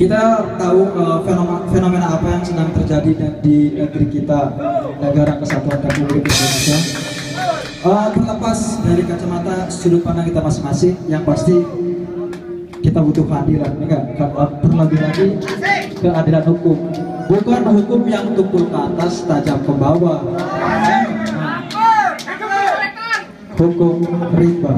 kita tahu uh, fenomena, fenomena apa yang sedang terjadi di negeri kita, negara kesatuan Republik Indonesia. Uh, terlepas dari kacamata sudut pandang kita masing-masing, yang pasti kita butuh keadilan, enggak? Terlebih lagi keadilan hukum, bukan hukum yang tumpul ke atas, tajam ke bawah. Hukum riba.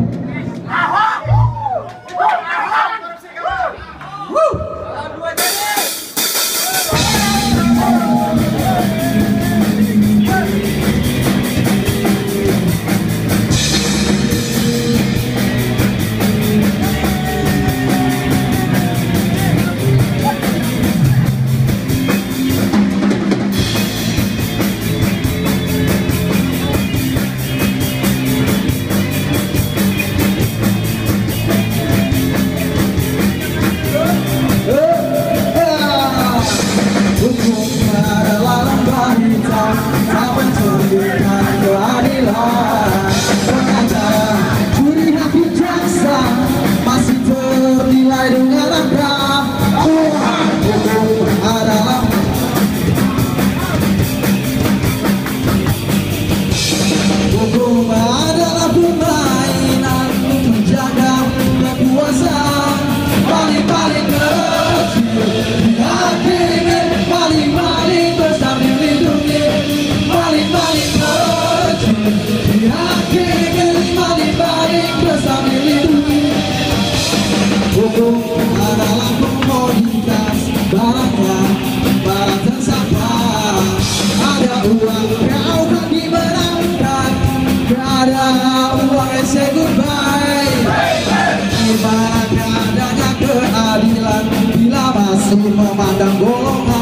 barang tersampah Ada uang kau kan dimenangkan Gak ada uang I say goodbye. Di mana adanya keadilan. Bila masih memandang golongan.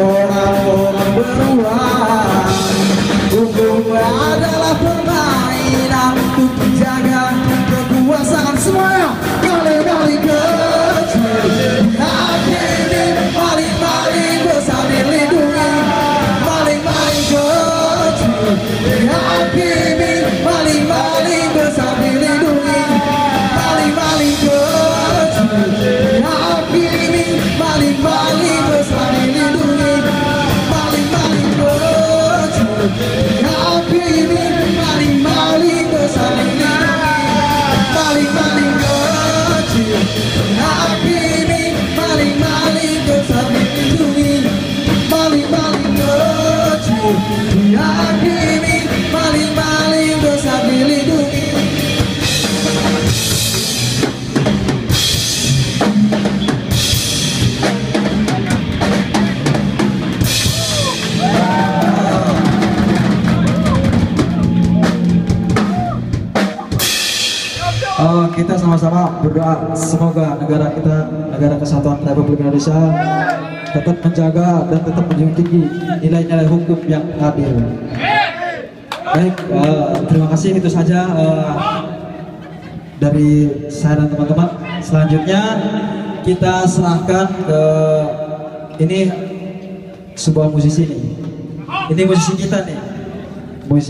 again. Kita sama-sama berdoa semoga negara kita, negara kesatuan Republik Indonesia tetap menjaga dan tetap menjunjung tinggi nilai-nilai hukum yang adil. Baik, uh, terima kasih itu saja uh, dari saya dan teman-teman. Selanjutnya kita serahkan ke ini sebuah musisi nih. Ini musisi kita nih. Musisi